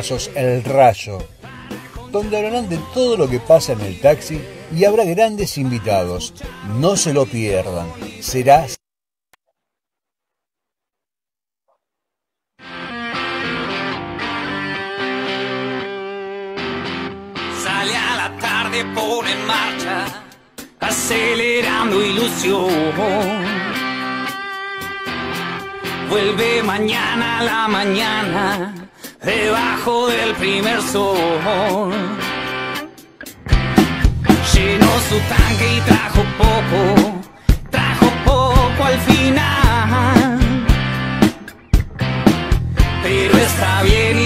El Rayo, donde hablarán de todo lo que pasa en el taxi y habrá grandes invitados. No se lo pierdan. Será Sale a la tarde, pone en marcha, acelerando ilusión. Vuelve mañana a la mañana, debajo del primer sol. Llenó su tanque y trajo poco, trajo poco al final. Pero está bien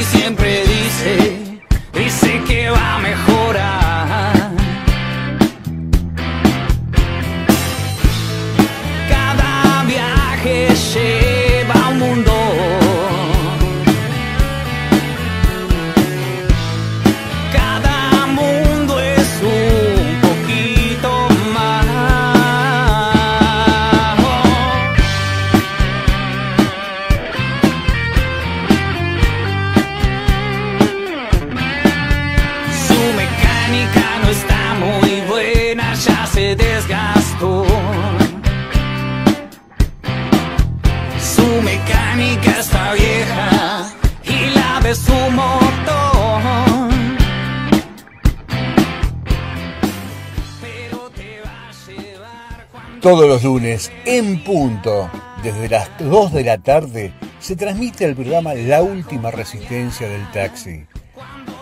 desde las 2 de la tarde, se transmite el programa La Última Resistencia del Taxi,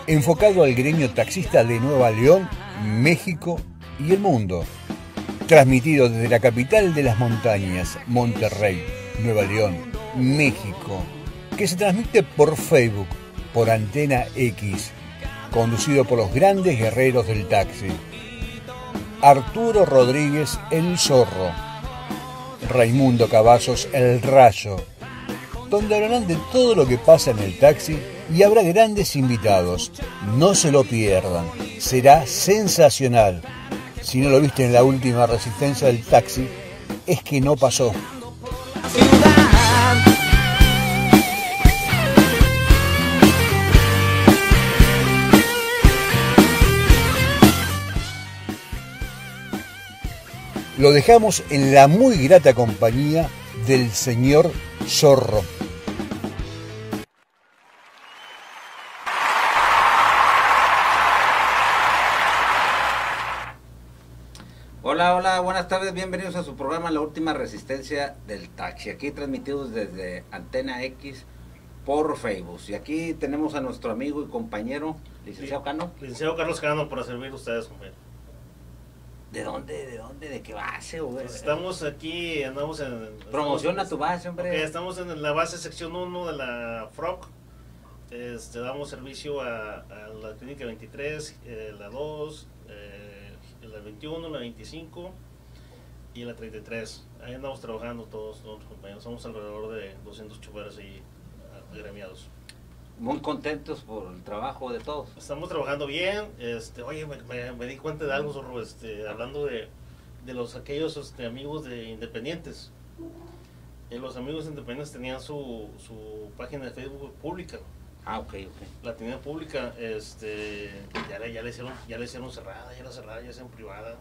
enfocado al gremio taxista de Nueva León, México y el mundo. Transmitido desde la capital de las montañas, Monterrey, Nueva León, México, que se transmite por Facebook, por Antena X, conducido por los grandes guerreros del taxi. Arturo Rodríguez El Zorro, Raimundo Cavazos El Rayo, donde hablarán de todo lo que pasa en el taxi y habrá grandes invitados. No se lo pierdan, será sensacional. Si no lo viste en la última resistencia del taxi, es que no pasó. Lo dejamos en la muy grata compañía del señor Zorro. Hola, hola, buenas tardes, bienvenidos a su programa La Última Resistencia del Taxi, aquí transmitidos desde Antena X por Facebook. Y aquí tenemos a nuestro amigo y compañero, licenciado Cano. Licenciado Carlos Cano, para servir a ustedes, compañero. ¿De dónde, de dónde, de qué base? güey? Estamos aquí, andamos en... Promociona tu base, hombre. Ok, estamos en la base sección 1 de la FROC. Este, damos servicio a, a la clínica 23, eh, la 2, eh, la 21, la 25 y la 33. Ahí andamos trabajando todos nosotros, compañeros. Somos alrededor de 200 choferes ahí ah, agremiados. Muy contentos por el trabajo de todos. Estamos trabajando bien. Este, oye, me, me- me di cuenta de algo, Zorro, este, hablando de, de los aquellos este, amigos de independientes. Eh, los amigos independientes tenían su, su página de Facebook pública. Ah, ok, ok. La tenían pública, este, ya le, ya le hicieron, ya le hicieron cerrada, ya la cerrada, ya hicieron privada.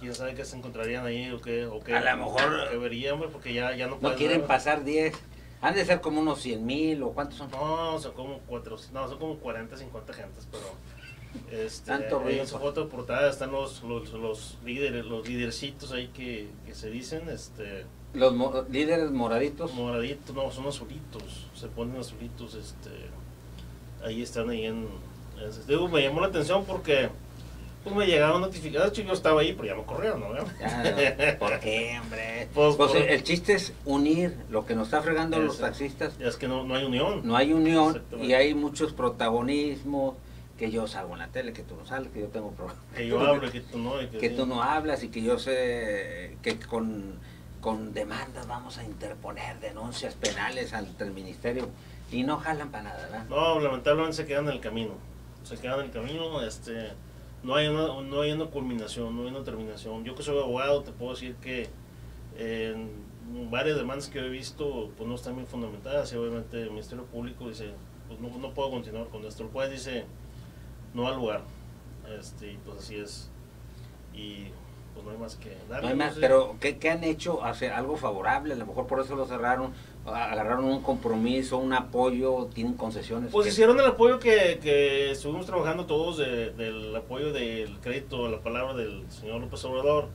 Quién sabe qué se encontrarían ahí o qué, o qué, A lo mejor- qué verían, hombre, porque ya, ya no quieren pasar 10. Han de ser como unos 100 mil o cuántos son. No, son como cuatro, no, son como 40, 50 gentes, pero este, Tanto ahí ruido, en su pues. foto de portada están los, los, los líderes, los lidercitos ahí que, que se dicen, este, Los mo- líderes moraditos. moraditos, no, son azulitos, se ponen azulitos, este, ahí están ahí en, digo, me llamó la atención porque pues me llegaron notificaciones, yo estaba ahí, pero ya me corrieron, ¿no? ¿Por qué, hombre? Pues, Pues, por- el chiste es unir lo que nos está fregando a los taxistas. Es que no, no hay unión. No hay unión y hay muchos protagonismos. Que yo salgo en la tele, que tú no sales, que yo tengo problemas. Que yo hablo y que tú no. y que sí. tú no hablas y que yo sé que con, con demandas vamos a interponer denuncias penales ante el ministerio y no jalan para nada, ¿verdad? No, lamentablemente se quedan en el camino. Se quedan en el camino, este, no hay una, no hay una culminación, no hay una terminación. Yo que soy abogado te puedo decir que eh, varias demandas que he visto pues no están bien fundamentadas y obviamente el Ministerio Público dice, pues no, no puedo continuar con esto. El juez dice, no al lugar. Este, pues así es. Y pues no hay más que darle. No hay más, no sé. pero ¿qué, qué han hecho? Hace algo favorable, a lo mejor por eso lo cerraron, agarraron un compromiso, un apoyo, tienen concesiones. Pues hicieron el apoyo que, que estuvimos trabajando todos de- del apoyo del crédito a la palabra del señor López Obrador.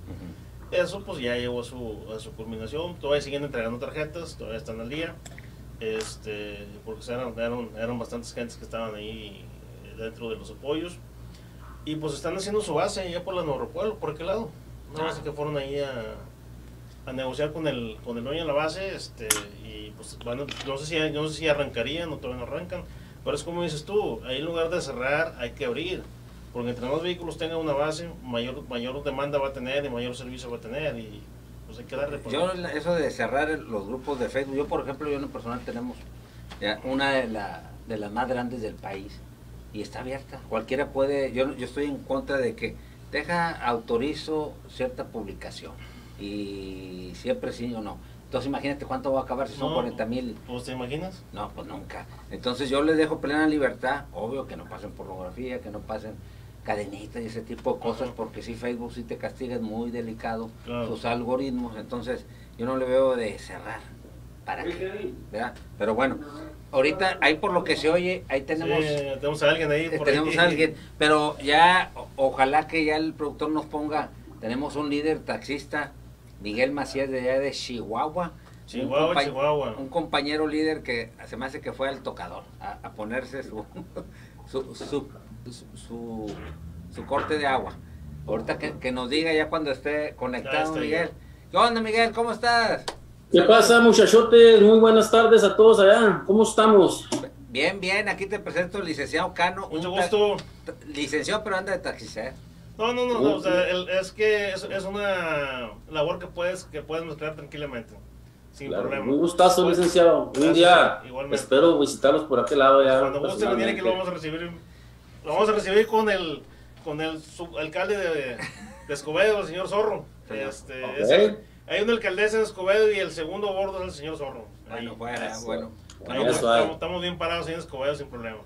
Eso pues ya llegó a su, a su culminación. Todavía siguen entregando tarjetas, todavía están al día. Este, porque eran, eran, eran bastantes gentes que estaban ahí eh, dentro de los apoyos. Y pues están haciendo su base ya por la Nuevo Pueblo. ¿Por qué lado? No Ah. sé que fueron ahí a, a negociar con el, con el dueño de la base. Este, y pues van a- no, sé si, no sé si arrancarían o todavía no arrancan. Pero es como dices tú, ahí lugar de cerrar hay que abrir. Porque entre más vehículos tengan una base, mayor, mayor demanda va a tener y mayor servicio va a tener. Y pues hay que darle. pues, Yo, eso de cerrar los grupos de Facebook, yo por ejemplo, yo en personal tenemos una de, la, de las más grandes del país y está abierta. Cualquiera puede, yo, yo estoy en contra de que deja, autorizo cierta publicación y siempre sí o no. Entonces imagínate cuánto va a acabar si son No. 40 mil. ¿Pues te imaginas? No, pues nunca. Entonces yo les dejo plena libertad, obvio que no pasen pornografía, que no pasen cadenitas y ese tipo de cosas, Ajá. porque si Facebook sí te castiga, es muy delicado Claro. sus algoritmos, entonces yo no le veo de cerrar. ¿Para qué? ¿Verdad? Pero bueno, ahorita ahí por lo que se oye, ahí tenemos... Sí, tenemos a alguien ahí. por tenemos ahí. a alguien, pero ya ojalá que ya el productor nos ponga, tenemos un líder taxista, Miguel Macías de allá de Chihuahua, Chihuahua, un, compa- Chihuahua. un compañero líder que se me hace que fue al tocador a, a ponerse su su, su, su, su- su corte de agua. Ahorita que, que nos diga ya cuando esté Ya conectado Miguel. ¿Qué onda Miguel? ¿Cómo estás? ¿Qué pasa, muchachotes? Muy buenas tardes a todos allá. ¿Cómo estamos? Bien, bien, aquí te presento al licenciado Cano. un Mucho gusto. Licenciado, pero anda de taxista. ¿eh? No, no, no, no, o sea, el- es que es, es una labor que puedes, que puedes mezclar tranquilamente, sin Claro, problema. muy gustazo, Pues, licenciado. Un gracias, día igualmente. espero visitarlos por aquel lado ya. Cuando guste venir aquí lo vamos a recibir, lo vamos a recibir con el, con el alcalde de, de Escobedo, el señor Zorro. Este, es hay una alcaldesa en Escobedo y el segundo bordo es el señor Zorro. Ahí. Bueno, bueno, bueno. Estamos, estamos bien parados en Escobedo sin problema.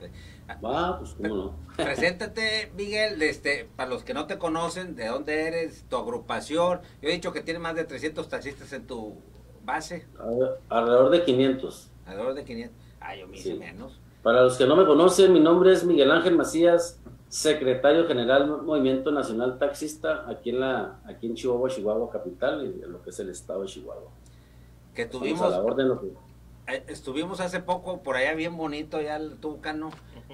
Va, pues cómo no. Preséntate, Miguel, este, para los que no te conocen, de dónde eres, tu agrupación. Yo he dicho que tienes más de 300 taxistas en tu base, A- Alrededor de 500. alrededor de 500. Ah, yo me hice Sí. menos. Para los que no me conocen, mi nombre es Miguel Ángel Macías, secretario general del Movimiento Nacional Taxista aquí en la aquí en Chihuahua, Chihuahua capital, y en lo que es el estado de Chihuahua. Que tuvimos, a la orden. lo que- eh, estuvimos hace poco por allá bien bonito, allá el Tucano.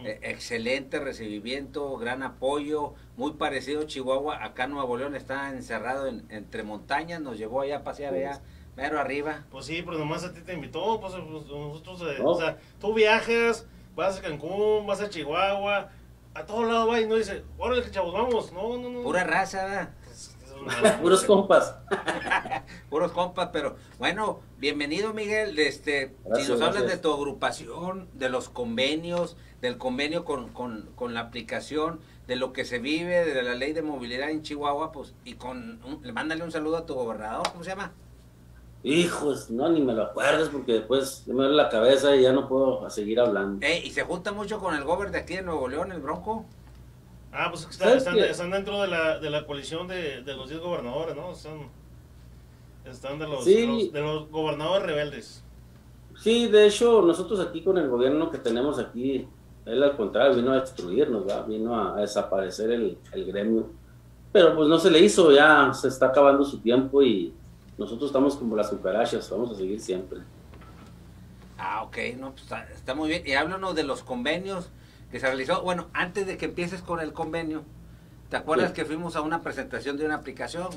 Eh, excelente recibimiento, gran apoyo, muy parecido a Chihuahua. Acá Nuevo León está encerrado en- entre montañas, nos llevó allá a pasear allá, mero arriba. Pues sí, pero nomás a ti te invitó, pues, pues, nosotros, eh, No. o sea, tú viajas, vas a Cancún, vas a Chihuahua, a todos lados vas y no dice, órale chavos, vamos, no, no, no. Pura raza, ¿verdad? Puros compas. puros compas, pero bueno, bienvenido Miguel, este, Gracias, si nos hablas gracias. de tu agrupación, de los convenios, del convenio con, con, con la aplicación, de lo que se vive, de la ley de movilidad en Chihuahua, pues, y con, un- le mándale un saludo a tu gobernador, ¿cómo se llama? Hijos, no, ni me lo acuerdes porque después me duele la cabeza y ya no puedo seguir hablando. Eh, y se junta mucho con el gobernador de aquí de Nuevo León, el Bronco. Ah, pues está- ¿Sabes están, están dentro de la, de la coalición de, de los 10 gobernadores, ¿no? Están, están de, los, Sí. de, los, de los gobernadores rebeldes. Sí, de hecho, nosotros aquí con el gobierno que tenemos aquí, él al contrario vino a destruirnos, ¿verdad? vino a, a desaparecer el, el gremio. Pero pues no se le hizo, ya se está acabando su tiempo y nosotros estamos como las cucarachas, vamos a seguir siempre. Ah, ok, no, pues está, está muy bien. Y háblanos de los convenios que se realizó. Bueno, antes de que empieces con el convenio, ¿te acuerdas Sí. que fuimos a una presentación de una aplicación?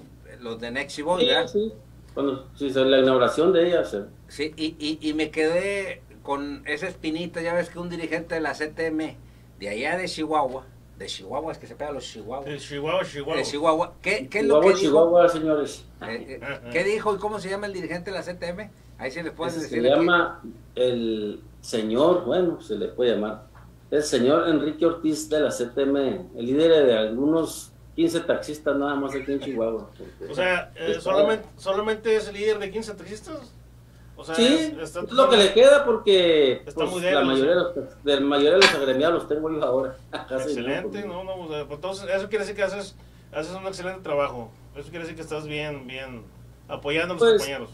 Los de Nexiboy, Sí, ¿verdad? sí. Cuando, sí, se- la inauguración de ella, se- Sí, y, y, y me quedé con esa espinita, ya ves que un dirigente de la CTM, de allá de Chihuahua, de Chihuahua, es que se pega los Chihuahua, De Chihuahua, Chihuahua. de Chihuahua, ¿qué, qué es lo Chihuahua, que dijo? Chihuahua, señores. Eh, eh, ¿Qué dijo y cómo se llama el dirigente de la CTM? Ahí sí les puedes Ese decir. se llama el señor, bueno, se le puede llamar, el señor Enrique Ortiz de la CTM, el líder de algunos 15 taxistas nada más aquí en Chihuahua. O sea, eh, solamente, solamente es líder de 15 taxistas. O sea, sí, es, lo que le queda porque Está pues, muy la débil, mayoría de, los, de la mayoría de los agremiados los tengo yo ahora. Excelente, ¿no? no, no, o sea, pues, entonces eso quiere decir que haces, haces un excelente trabajo. Eso quiere decir que estás bien, bien apoyando a los Pues, compañeros.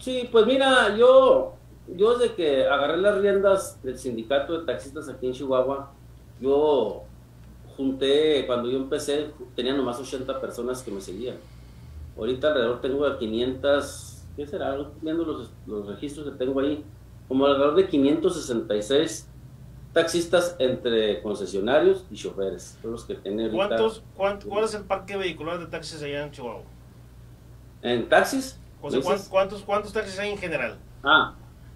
Sí, pues mira, yo, yo desde que agarré las riendas del sindicato de taxistas aquí en Chihuahua, yo junté, cuando yo empecé, tenía nomás 80 personas que me seguían. Ahorita alrededor tengo de 500, ¿qué será? Viendo los, los registros que tengo ahí, como alrededor de 566 taxistas entre concesionarios y choferes. Son los que tienen ahorita. ¿Cuántos, cuánto, ¿Cuál es el parque vehicular de taxis allá en Chihuahua? ¿En taxis? O sea, ¿Dices? ¿cuántos, cuántos, cuántos taxis hay en general? Ah,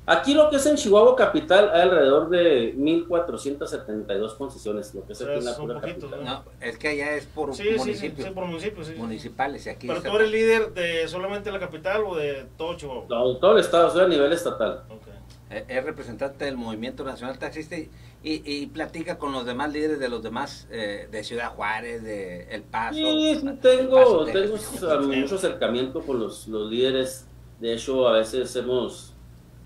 aquí lo que es en Chihuahua Capital hay alrededor de 1.472 concesiones, lo que es aquí en la pura capital. No, es que allá es por Sí, sí, sí, municipios. sí, por municipios, sí. Municipales y aquí Pero tú eres líder de solamente la capital o de todo Chihuahua. No, todo el estado, soy a nivel estatal. Ok. Eh, es representante del Movimiento Nacional Taxista y, y, y platica con los demás líderes de los demás, eh, de Ciudad Juárez, de El Paso. Sí, tengo, Paso, tengo mucho acercamiento con los, los líderes. De hecho, a veces hemos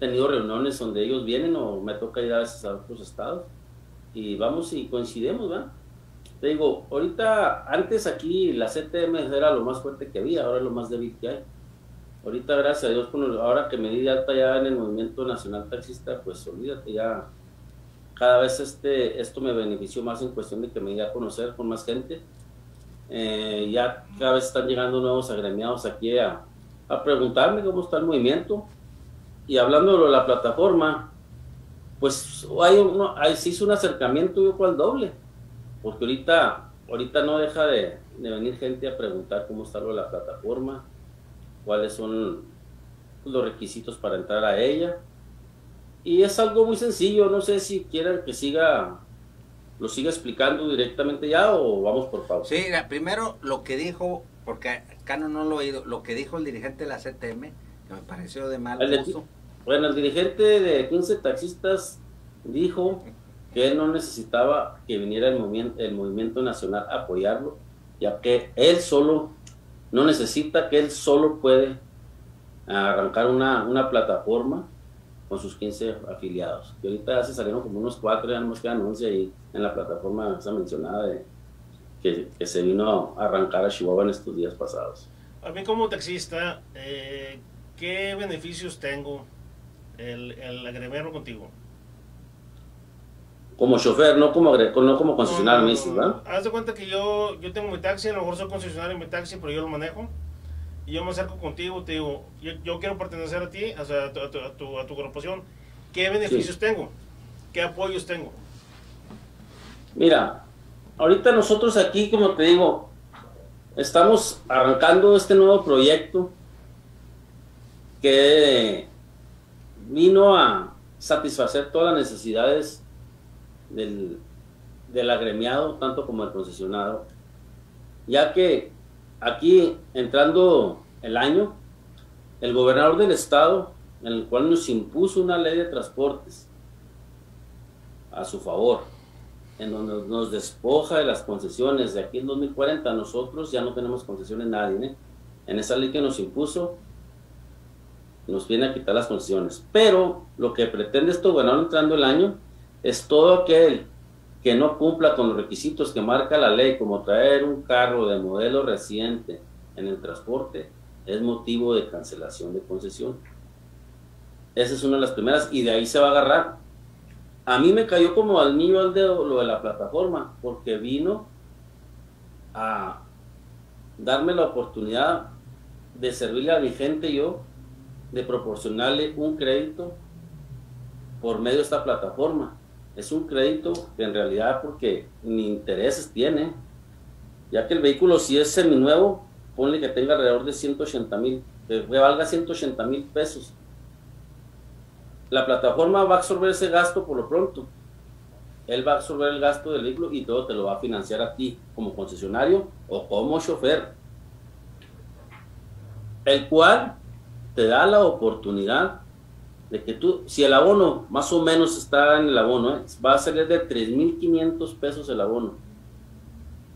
tenido reuniones donde ellos vienen o me toca ir a veces a otros estados y vamos y coincidimos, ¿verdad? Te digo, ahorita, antes aquí la CTM era lo más fuerte que había, ahora es lo más débil que hay. Ahorita, gracias a Dios, ahora que me di de alta ya en el Movimiento Nacional Taxista, pues olvídate, ya cada vez este, esto me benefició más en cuestión de que me di a conocer con más gente. Eh, ya cada vez están llegando nuevos agremiados aquí a, a preguntarme cómo está el movimiento. Y hablando de la plataforma, pues hay uno, hay, se hizo un acercamiento yo cual doble, porque ahorita, ahorita no deja de, de venir gente a preguntar cómo está lo de la plataforma, cuáles son los requisitos para entrar a ella. Y es algo muy sencillo, no sé si quieran que siga, lo siga explicando directamente ya o vamos por pausa. Sí, mira, primero lo que dijo, porque acá no, lo he oído, lo que dijo el dirigente de la CTM, que me pareció de mal gusto. Bueno, el dirigente de 15 taxistas dijo que él no necesitaba que viniera el movimiento, el movimiento nacional a apoyarlo, ya que él solo no necesita, que él solo puede arrancar una, una plataforma con sus 15 afiliados. Y ahorita se salieron como unos cuatro, ya nos quedan 11 ahí en la plataforma esa mencionada de, que, que se vino a arrancar a Chihuahua en estos días pasados. A mí como taxista, eh, ¿qué beneficios tengo el, el agremiarme contigo? Como chofer, no como, agre- no como concesionario, me dices, ¿verdad? Haz de cuenta que yo, yo tengo mi taxi, a lo mejor soy concesionario en mi taxi, pero yo lo manejo. Y yo me acerco contigo, te digo, yo, yo quiero pertenecer a ti, o sea, a tu, a tu, a tu, a tu agrupación. ¿Qué beneficios tengo? ¿Qué apoyos tengo? Mira, ahorita nosotros aquí, como te digo, estamos arrancando este nuevo proyecto que vino a satisfacer todas las necesidades del, del agremiado, tanto como el concesionado, ya que aquí, entrando el año, el gobernador del estado, en el cual nos impuso una ley de transportes a su favor, en donde nos despoja de las concesiones de aquí en 2040. Nosotros ya no tenemos concesiones nadie. ¿eh? En esa ley que nos impuso, nos viene a quitar las concesiones. Pero lo que pretende este gobernador entrando el año es todo aquel que no cumpla con los requisitos que marca la ley, como traer un carro de modelo reciente en el transporte, es motivo de cancelación de concesión. Esa es una de las primeras y de ahí se va a agarrar a mí me cayó como al niño al dedo lo de la plataforma, porque vino a darme la oportunidad de servirle a mi gente yo, de proporcionarle un crédito por medio de esta plataforma. Es un crédito que en realidad porque ni intereses tiene, ya que el vehículo si es seminuevo, ponle que tenga alrededor de 180 mil, que valga 180 mil pesos la plataforma va a absorber ese gasto por lo pronto. Él va a absorber el gasto del vehículo y todo te lo va a financiar a ti como concesionario o como chofer. El cual te da la oportunidad de que tú, si el abono más o menos está en el abono, ¿eh? va a salir de 3.500 pesos el abono.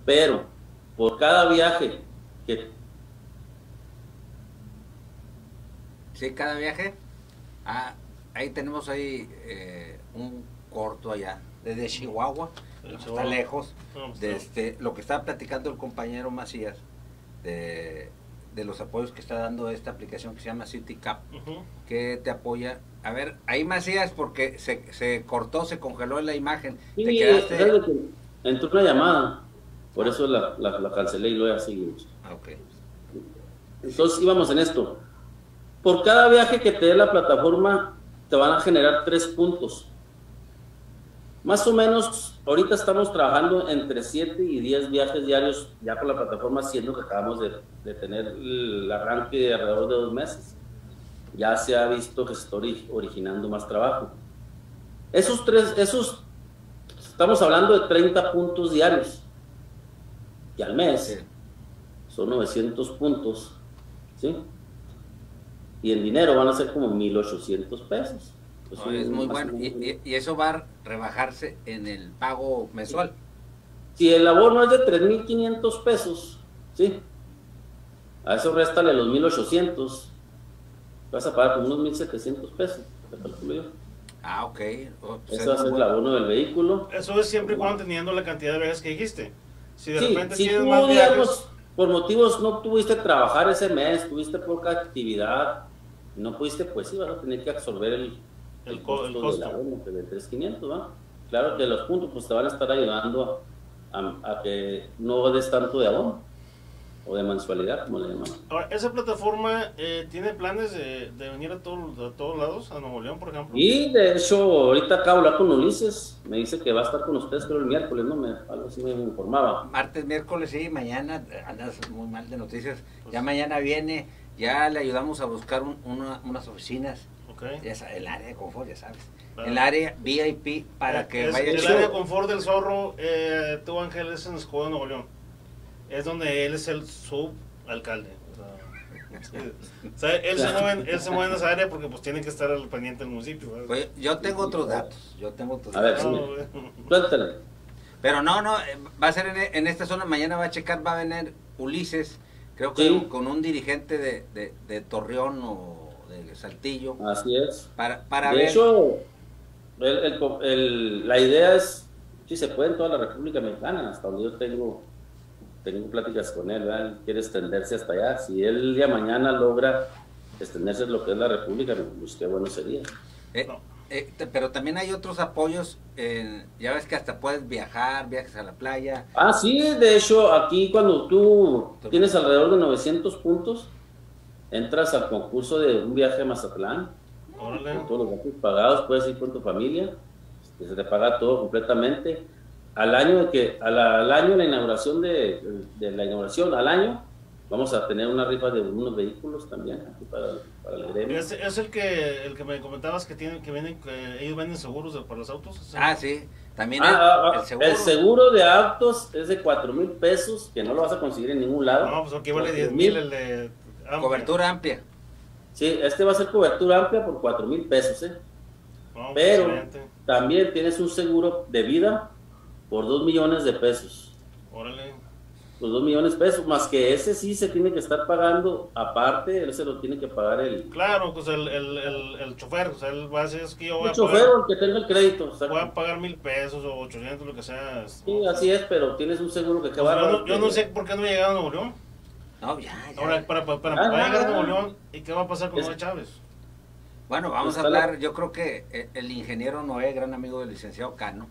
Pero por cada viaje que... Sí, cada viaje. Ah, ahí tenemos ahí eh, un corto allá, desde Chihuahua, De está lejos. No, de no. este, lo que estaba platicando el compañero Macías, de, de los apoyos que está dando esta aplicación que se llama CityCap, Ujú. que te apoya. A ver, ahí Macías, porque se, se cortó, se congeló la imagen. Sí, te quedaste. ¿sabes que entró una llamada, por eso la, la, la cancelé y luego seguimos. Ah. Entonces íbamos en esto. Por cada viaje que te dé la plataforma, te van a generar tres puntos. Más o menos, ahorita estamos trabajando entre 7 y 10 viajes diarios ya con la plataforma, siendo que acabamos de, de tener el arranque de alrededor de dos meses. Ya se ha visto que se está ori- originando más trabajo. Esos tres, esos, estamos hablando de 30 puntos diarios. Y al mes son 900 puntos, ¿sí? Y en dinero van a ser como 1.800 pesos. Pues No, es muy bueno. Y, eso va a rebajarse en el pago mensual. Si el abono es de 3.500 pesos, ¿sí? A eso réstale los 1.800, vas a pagar como unos 1.700 pesos. Ah, ok. Oh, pues a es el abono del vehículo. Eso es siempre y cuando teniendo la cantidad de viajes que dijiste. Si de Sí, repente si tienes tú, más viajes, digamos, por motivos no tuviste trabajar ese mes, tuviste poca actividad, no pudiste, pues sí, vas a tener que absorber el, El co- el costo. del abono, que de 3.500, ¿va? Claro que los puntos pues te van a estar ayudando a, a que no des tanto de abono o de mensualidad, como le llaman. Ahora, esa plataforma eh, tiene planes de, de venir a, todos a todos lados, a Nuevo León, por ejemplo. Y de hecho, ahorita acabo de hablar con Ulises, me dice que va a estar con ustedes, creo el miércoles, ¿no? Me, algo así me informaba. Martes, miércoles, sí, mañana andas muy mal de noticias. Pues Ya mañana viene, ya le ayudamos a buscar un- una- unas oficinas, Ya el área de confort, ya sabes. El área VIP para que Es- vaya El chido. área de confort del zorro, eh, tú Ángel, es en Escobedo, de Nuevo León. Es donde él es el subalcalde. O sea, él, se mueve, en- él se mueve en esa área porque pues tiene que estar al pendiente del municipio. yo tengo otros datos, yo tengo otros A ver, datos. sí. No, güey. Cuéntale. Pero no, no, eh, va a ser en, en esta zona, mañana va a checar, va a venir Ulises, creo que Sí. con un dirigente de, de, de Torreón o de Saltillo, Así es. para, para de ver... hecho, el- el co- el- la idea es, si se puede en toda la República Mexicana, hasta donde yo tengo, tengo pláticas con él, ¿verdad? Él quiere extenderse hasta allá. Si él el día mañana logra extenderse a lo que es la República, pues qué bueno sería. Eh, eh, pero también hay otros apoyos, eh, ya ves que hasta puedes viajar, viajes a la playa. Ah, sí, de hecho, aquí cuando tú tienes alrededor de 900 puntos, entras al concurso de un viaje a Mazatlán, Órale. con todos los gastos pagados, puedes ir con tu familia, que se te paga todo completamente. Al año de que, al, al año de la inauguración de, de la inauguración, al año, vamos a tener una rifa de unos vehículos también aquí para, para el gremio. Es, es el que el que me comentabas que tienen que vienen que ellos venden seguros de- para los autos. ¿Es el- Ah, sí, también Ah, el, ah, ah, el seguro. el seguro de autos es de 4 mil pesos, que no lo vas a conseguir en ningún lado. No, pues aquí vale Por 10 mil el de amplia. Cobertura amplia. Sí, este va a ser cobertura amplia por 4 mil pesos, ¿eh? Pues, Pero excelente. también tienes un seguro de vida por 2 millones de pesos. Órale. Los 2 millones de pesos, más que ese sí se tiene que estar pagando aparte, él se lo tiene que pagar el, Claro, pues el, el, el, el chofer, o sea, él va a decir es que yo voy el a, chofer pagar, o el que tenga el crédito. voy a pagar mil pesos o 800, lo que sea. Sí, así es, pero tienes un seguro que Pues va yo, no, yo no sé por qué no he llegado a Nuevo León. No, ya, ya. Ahora, para, para, para, para llegar a. Nuevo León, ¿y qué va a pasar con Es- Noé Chávez? Bueno, vamos a la- hablar, yo creo que eh, el ingeniero Noé, gran amigo del licenciado Cano,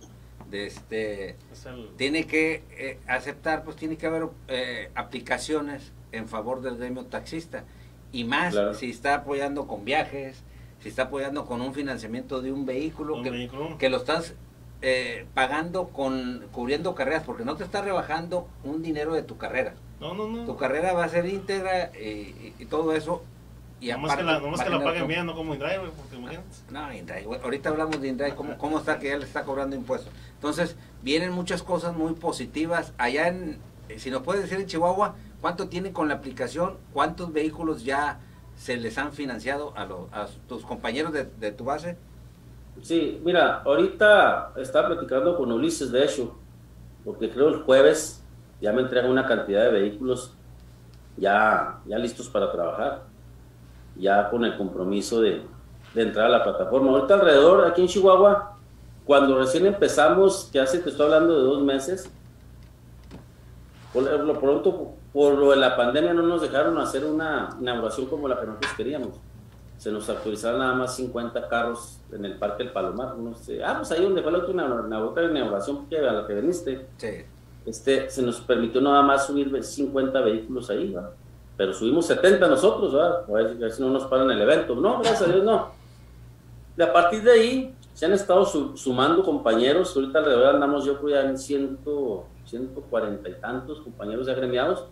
de este, Es el, tiene que eh, aceptar, pues tiene que haber eh, aplicaciones en favor del gremio taxista. Y más Claro. si está apoyando con viajes, si está apoyando con un financiamiento de un vehículo, un que, vehículo. que lo estás eh, pagando con cubriendo carreras, porque no te está rebajando un dinero de tu carrera. No, no, no. Tu carrera va a ser íntegra eh, y, y todo eso. Y Nomás que aparte, la, nomás va que la paguen bien, no como InDrive, porque imagínate. no, Indray, güey, ahorita hablamos de Indray, cómo, cómo está que ya le está cobrando impuestos. Entonces, vienen muchas cosas muy positivas. Allá en, eh, si nos puedes decir en Chihuahua, ¿cuánto tiene con la aplicación? ¿Cuántos vehículos ya se les han financiado a, los, a tus compañeros de, de tu base? Sí, mira, ahorita estaba platicando con Ulises, de hecho, porque creo el jueves ya me entregan una cantidad de vehículos ya, ya listos para trabajar, ya con el compromiso de, entrar a la plataforma. Ahorita alrededor, aquí en Chihuahua, cuando recién empezamos, que hace, te estoy hablando de dos meses, por lo pronto, por lo de la pandemia no nos dejaron hacer una inauguración como la que nosotros queríamos. Se nos autorizaron nada más 50 carros en el Parque del Palomar. No sé. Ah, pues ahí donde fue la última inauguración que a la que viniste. Sí. Este, se nos permitió nada más subir 50 vehículos ahí, ¿verdad? Pero subimos 70 nosotros, ¿verdad? A ver, si no nos paran el evento. No, gracias a Dios, no. Y a partir de ahí se han estado su- sumando compañeros. Ahorita alrededor andamos yo ya en ciento, 140 y tantos compañeros agremiados,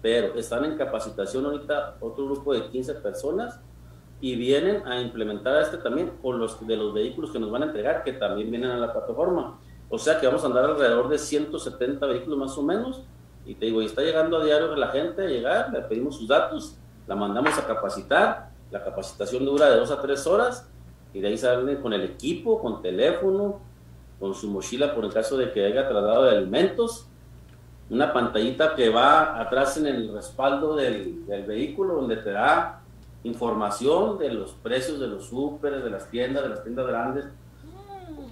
pero están en capacitación ahorita otro grupo de 15 personas y vienen a implementar este también con los de los vehículos que nos van a entregar, que también vienen a la plataforma. O sea que vamos a andar alrededor de 170 vehículos más o menos. Y te digo, y está llegando a diario la gente a llegar, le pedimos sus datos, la mandamos a capacitar. La capacitación dura de dos a tres horas y de ahí salen con el equipo, con teléfono, con su mochila por el caso de que haya traslado de alimentos, una pantallita que va atrás en el respaldo del, del vehículo donde te da información de los precios de los súperes, de las tiendas, de las tiendas grandes.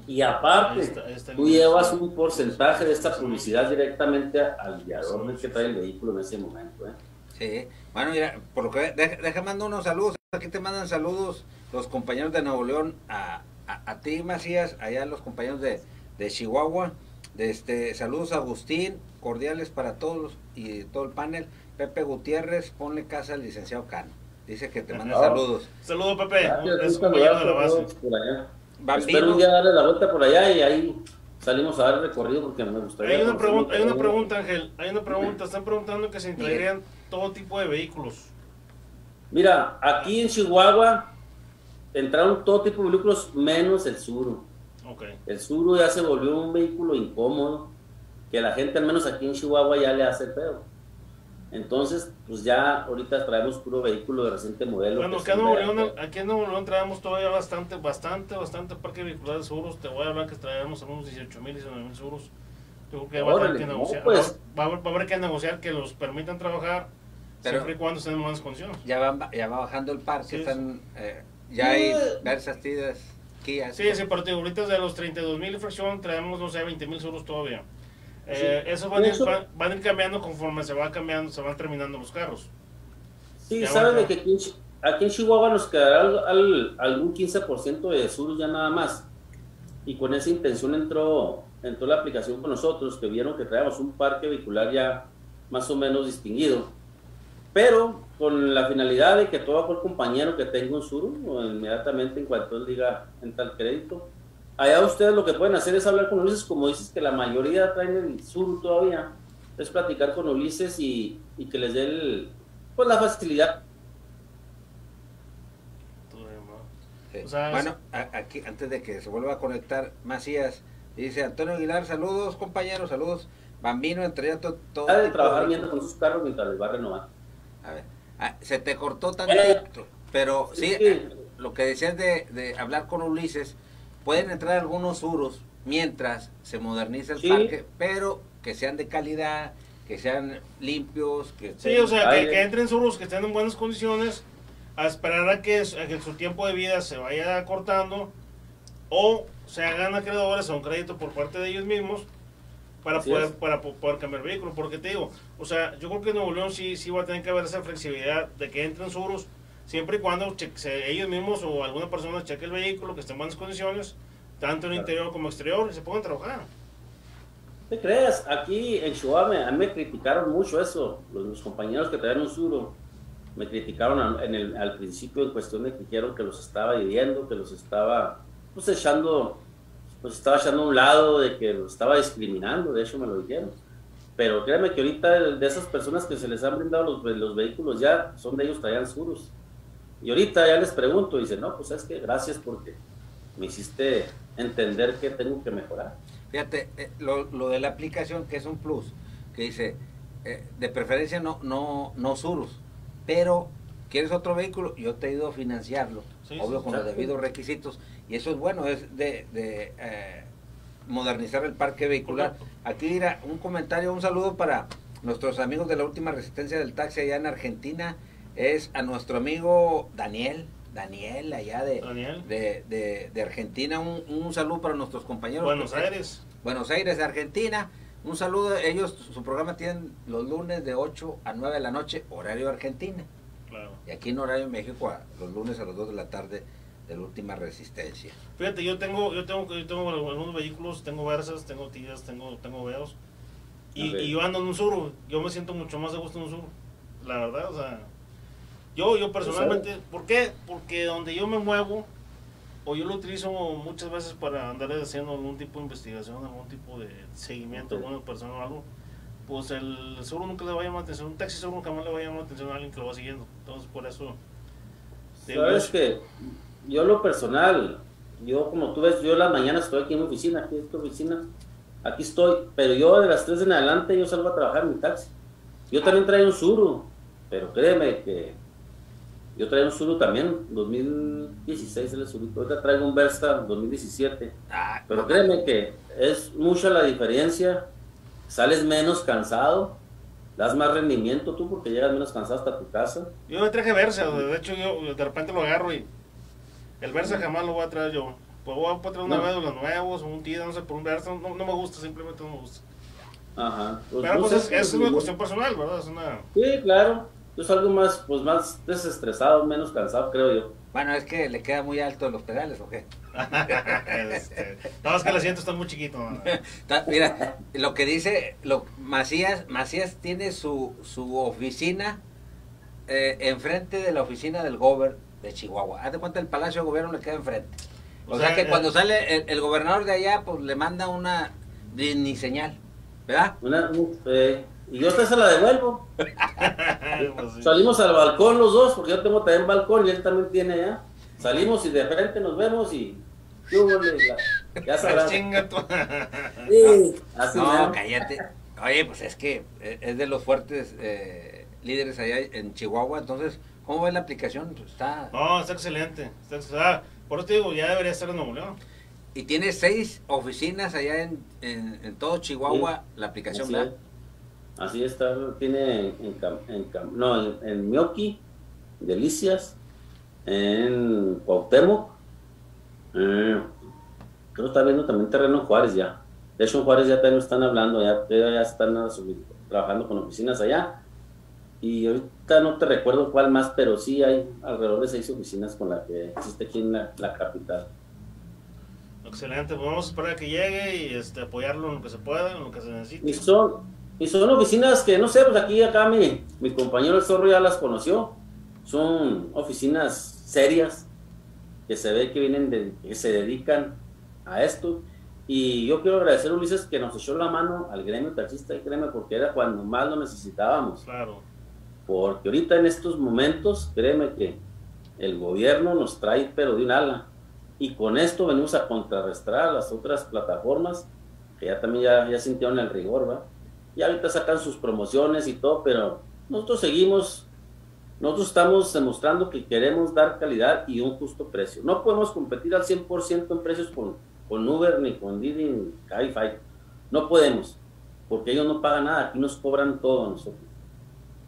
Y aparte, tú llevas un porcentaje de esta publicidad directamente al guiador del que trae el vehículo en ese momento. ¿eh? Sí, bueno, mira, por lo que deja, deja mando unos saludos. Aquí te mandan saludos los compañeros de Nuevo León a, a, a ti, Macías, allá los compañeros de, de Chihuahua. De este, saludos a Agustín, cordiales para todos y todo el panel. Pepe Gutiérrez, ponle casa al licenciado Cano. Dice que te manda Ah. saludos. Saludo, Pepe. Gracias, Es un compañero de saludo la a base. Allá. Bambino. Espero un día darle la vuelta por allá y ahí salimos a dar el recorrido porque me gustaría. Hay una, pregunta, hay una pregunta, Ángel. Hay una pregunta. Están preguntando que se entregarían todo tipo de vehículos. Mira, aquí en Chihuahua entraron todo tipo de vehículos menos el Suru. El Suru ya se volvió un vehículo incómodo que la gente, al menos aquí en Chihuahua, ya le hace feo. Entonces, pues ya ahorita traemos puro vehículo de reciente modelo. Bueno, que acá en Nuevo León, aquí en Nuevo León traemos todavía bastante, bastante, bastante parque vehicular de seguros. Te voy a hablar que traemos unos 18 mil, 19 mil seguros. Yo creo que va a Órale, no, pues. va, a haber, va a haber que negociar que los permitan trabajar Pero- siempre y cuando estén en buenas condiciones. Ya va, ya va bajando el parque, Sí, están, eh, ya hay. Versas, Tidas, Kia. Sí, sí, pero ahorita de los 32 mil fracción traemos, no sé, 20 mil seguros todavía. Eh, esos van, a ir- Eso- van- van a ir cambiando conforme se va cambiando, se van terminando los carros. Sí, saben de que aquí aquí en Chihuahua nos quedará al- al- algún 15% de Surus ya nada más. Y con esa intención entró, entró la aplicación con nosotros, que vieron que traíamos un parque vehicular ya más o menos distinguido. Pero con la finalidad de que todo aquel compañero que tenga un Suru, o inmediatamente en cuanto él diga entra el crédito, allá ustedes lo que pueden hacer es hablar con Ulises, como dices que la mayoría traen el Suru todavía, es platicar con Ulises y, y que les dé el, pues la facilidad. Sí. Sea, bueno, aquí antes de que se vuelva a conectar Macías, dice Antonio Aguilar, saludos compañeros, saludos. Bambino, entre todo. Ha de trabajar viendo con sus carros mientras les va a renovar. A ver, ah, se te cortó tantito, pero sí, sí. eh, lo que decías de, de hablar con Ulises, pueden entrar algunos uros mientras se moderniza el Sí. parque, pero que sean de calidad, que sean limpios, que Sí, o sea, que, que entren seguros, que estén en buenas condiciones, a esperar a que, a que su tiempo de vida se vaya cortando, o se hagan acreedores a un crédito por parte de ellos mismos para Así poder, para po- poder cambiar el vehículo. Porque te digo, o sea, yo creo que en Nuevo León sí, sí va a tener que haber esa flexibilidad de que entren seguros, siempre y cuando se- ellos mismos o alguna persona cheque el vehículo, que esté en buenas condiciones, tanto en Claro. interior como exterior, y se pongan a trabajar. ¿Te creas? Aquí en Chihuahua me- a mí me criticaron mucho eso. Los, mis compañeros que traían un suro me criticaron en el- al principio en cuestión de que dijeron que los estaba dividiendo, que los estaba pues echando, los estaba echando a un lado, de que los estaba discriminando, de hecho me lo dijeron. Pero créeme que ahorita de esas personas que se les han brindado los, los vehículos ya, son de ellos traían suros. Y ahorita ya les pregunto, y dicen, no, pues es que gracias porque me hiciste entender que tengo que mejorar. Fíjate, eh, lo, lo de la aplicación, que es un plus, que dice, eh, de preferencia no, no, no Surus, pero quieres otro vehículo, yo te ayudo a financiarlo, Sí, obvio sí, con los debidos requisitos, y eso es bueno, es de, de, eh, modernizar el parque vehicular. Aquí mira, un comentario, un saludo para nuestros amigos de la última resistencia del taxi allá en Argentina. Es a nuestro amigo Daniel, Daniel allá de, Daniel. de, de- de Argentina. Un, un saludo para nuestros compañeros. Buenos Aires. Buenos Aires, de Argentina. Un saludo. Ellos, su programa tienen los lunes de 8 a 9 de la noche, horario Argentina. Claro. Y aquí en horario México, a los lunes a las 2 de la tarde, de la última resistencia. Fíjate, yo tengo, yo tengo, yo tengo algunos vehículos, tengo Versas, tengo Tigas, tengo, tengo Veos. Y, y yo ando en un Suru, yo me siento mucho más de gusto en un Suru. La verdad, o sea, yo, yo personalmente, ¿por qué? Porque donde yo me muevo, o yo lo utilizo muchas veces para andar haciendo algún tipo de investigación, algún tipo de seguimiento a Ok. alguna persona o algo, pues el Suru nunca le va a llamar la atención, un taxi Suru nunca más le va a llamar la atención a alguien que lo va siguiendo. Entonces, por eso... Sabes que yo lo personal, yo como tú ves, yo en las mañanas estoy aquí en mi oficina, aquí en esta oficina, aquí estoy, pero yo de las 3 en adelante yo salgo a trabajar en mi taxi. Yo también traigo un Suru, pero créeme que yo traigo un Suru también, 2016 el Suru, ahorita traigo un Versa 2017, Ah, pero créeme que es mucha la diferencia, sales menos cansado, das más rendimiento tú porque llegas menos cansado hasta tu casa. Yo me traje Versa, de hecho yo de repente lo agarro y el Versa jamás lo voy a traer yo. Pues voy a traer una No. vez los nuevos, o un Tida, no sé, por un Versa, no, no me gusta, simplemente no me gusta. Ajá. Pues, Pero pues es, es pues, una yo- cuestión personal, ¿verdad? Es una... Sí, claro. Yo salgo más, pues más desestresado, menos cansado, creo yo. Bueno, es que le queda muy alto los pedales, ¿o qué? este, no, es que el asiento está muy chiquito. Mira, lo que dice lo, Macías, Macías tiene su, su oficina eh, enfrente de la oficina del gober de Chihuahua. Haz de cuenta el Palacio de Gobierno le queda enfrente. O, O sea, sea, que eh, cuando sale el, el gobernador de allá, pues le manda una ni, ni señal, ¿verdad? Una, un- eh, y yo esta se la devuelvo. Pues sí. Salimos al balcón los dos, porque yo tengo también balcón y él también tiene allá. Salimos y de frente nos vemos y... ¿qué hubo, le? La- ya sabrás. Chinga tu- Sí, así No, cállate. Oye, pues es que eh, es de los fuertes eh, líderes allá en Chihuahua, entonces, ¿cómo ves la aplicación? Pues está... No, está excelente. Está ah, por eso te digo, ya debería estar en Nuevo León. Y tiene seis oficinas allá en, en, en todo Chihuahua, la aplicación, ¿verdad? Así está, tiene en, no, en, en Mioki, Delicias, en Cuauhtémoc, eh, creo que está viendo también terreno en Juárez ya. De hecho en Juárez ya también están hablando, ya, ya están trabajando con oficinas allá. Y ahorita no te recuerdo cuál más, pero sí hay alrededor de seis oficinas con las que existe aquí en la, la capital. Excelente, pues vamos a esperar a que llegue y este, apoyarlo en lo que se pueda, en lo que se necesite. Y son, y son oficinas que, no sé, pues aquí acá mi, mi compañero el zorro ya las conoció. Son oficinas serias que se ve que vienen de, que se dedican a esto. Y yo quiero agradecer a Ulises que nos echó la mano al gremio taxista y créeme porque era cuando más lo necesitábamos. Claro. Porque ahorita en estos momentos, créeme que el gobierno nos trae pero de un ala. Y con esto venimos a contrarrestar a las otras plataformas que ya también ya, ya sintieron el rigor, ¿va? Y ahorita sacan sus promociones y todo, pero nosotros seguimos, nosotros estamos demostrando que queremos dar calidad y un justo precio. No podemos competir al 100% en precios con, con Uber ni con Didi ni Cabify. No podemos, porque ellos no pagan nada, aquí nos cobran todo a nosotros.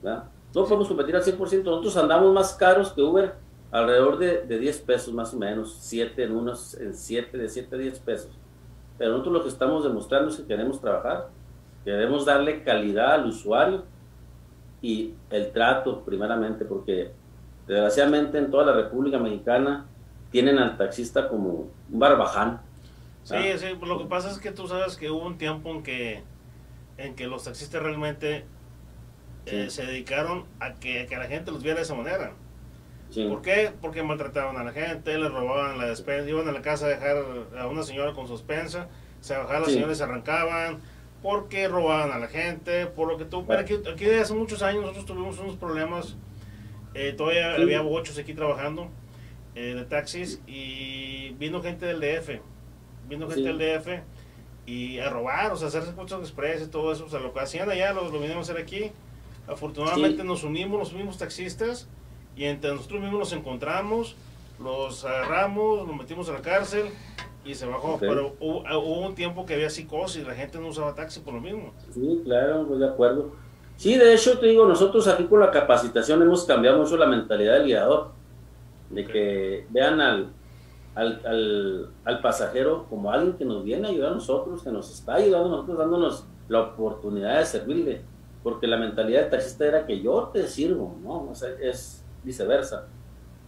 ¿verdad? No podemos competir al 100%, nosotros andamos más caros que Uber, alrededor de, de 10 pesos más o menos, 7 en unos, en 7, de 7 a 10 pesos. Pero nosotros lo que estamos demostrando es que queremos trabajar, queremos darle calidad al usuario y el trato primeramente, porque desgraciadamente en toda la República Mexicana tienen al taxista como un barbaján. Sí, Ah. sí, lo que pasa es que tú sabes que hubo un tiempo en que, en que los taxistas realmente eh, se dedicaron a que, a que la gente los viera de esa manera. Sí. ¿Por qué? Porque maltrataban a la gente, les robaban la despensa, iban a la casa a dejar a una señora con su despensa, se bajaban las Sí. señoras y se arrancaban, porque robaban a la gente, por lo que tú... Pero aquí, aquí desde hace muchos años nosotros tuvimos unos problemas, eh, todavía Sí. había bochos aquí trabajando eh, de taxis y vino gente del DF, vino gente Sí. del DF y a robar, o sea, hacerse puestos express y todo eso, o sea, lo que hacían allá lo, lo a hacer aquí. Afortunadamente Sí. nos unimos los mismos taxistas y entre nosotros mismos nos encontramos, los agarramos, los metimos a la cárcel y se bajó. Pero hubo, hubo un tiempo que había psicosis, la gente no usaba taxi por lo mismo. Sí, claro, pues de acuerdo. Sí, de hecho, te digo, nosotros aquí con la capacitación hemos cambiado mucho la mentalidad del guiador, de que vean al, al, al, al pasajero como alguien que nos viene a ayudar a nosotros, que nos está ayudando a nosotros, dándonos la oportunidad de servirle, porque la mentalidad del taxista era que yo te sirvo, ¿no? O sea, es viceversa.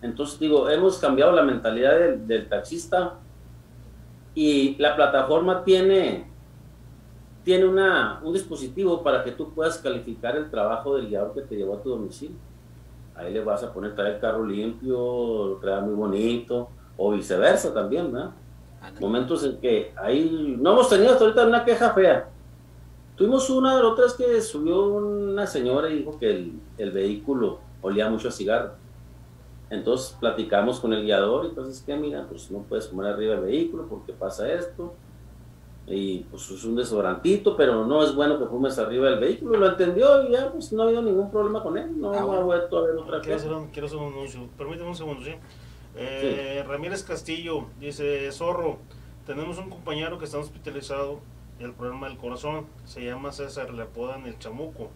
Entonces, digo, hemos cambiado la mentalidad del, del taxista y la plataforma tiene tiene una, un dispositivo para que tú puedas calificar el trabajo del guiador que te llevó a tu domicilio. Ahí le vas a poner, traer el carro limpio, lo trae muy bonito, o viceversa también, ¿verdad? Momentos en que ahí no hemos tenido hasta ahorita una queja fea. Tuvimos una de las otras que subió una señora y dijo que el, el vehículo olía mucho a cigarro. Entonces platicamos con el guiador y entonces que mira, pues no puedes comer arriba del vehículo porque pasa esto y pues es un desodorantito, pero no es bueno que fumes arriba del vehículo. Lo entendió y ya pues no ha habido ningún problema con él. No Ah, ha bueno. vuelto a otra Quiero cosa. hacer un, quiero hacer un anuncio. Permíteme un segundo, ¿sí? Eh, Ramírez Castillo dice: Zorro, tenemos un compañero que está hospitalizado el problema del corazón. Se llama César, le apodan el Chamuco